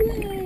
good.